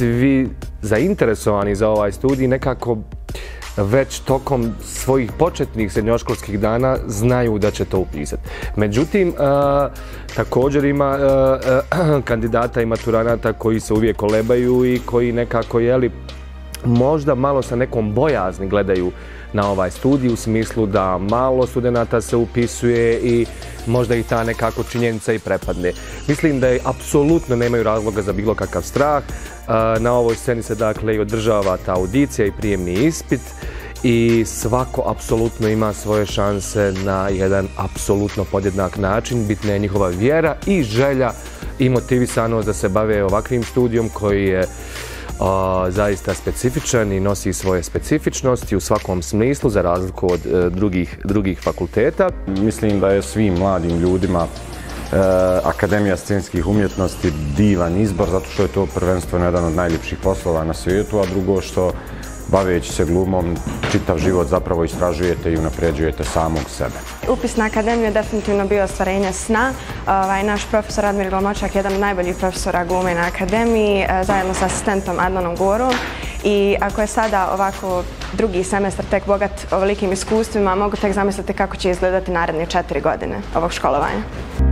svi zainteresovani za ovaj studij nekako već tokom svojih početnih srednjoškolskih dana znaju da će to upisati. Međutim, e, također ima e, e, kandidata i maturanata koji se uvijek kolebaju i koji nekako, jeli, možda malo sa nekom bojazni gledaju na ovaj studij u smislu da malo studenta se upisuje i možda i ta nekako činjenica i prepadne. Mislim da je apsolutno nemaju razloga za bilo kakav strah. E, na ovoj sceni se dakle i održava ta audicija i prijemni ispit i svako apsolutno ima svoje šanse na jedan apsolutno podjednak način. Bitna je njihova vjera i želja i motivisanost da se bave ovakvim studijom koji je zaista specifičan i nosi svoje specifičnosti u svakom smislu za razliku od e, drugih, drugih fakulteta. Mislim da je svim mladim ljudima e, Akademija scenskih umjetnosti divan izbor zato što je to prvenstveno jedan od najljepših poslova na svijetu, a drugo što baveći se glumom, čitav život zapravo istražujete i unapređujete samog sebe. Upis na akademiju je definitivno bio ostvarenje sna. Ovaj, naš profesor Admir Glomočak je jedan od najboljih profesora glume na akademiji, e, zajedno sa asistentom Adnanom Gorom. I ako je sada ovako drugi semestar tek bogat ovolikim iskustvima, mogu tek zamisliti kako će izgledati naredne četiri godine ovog školovanja.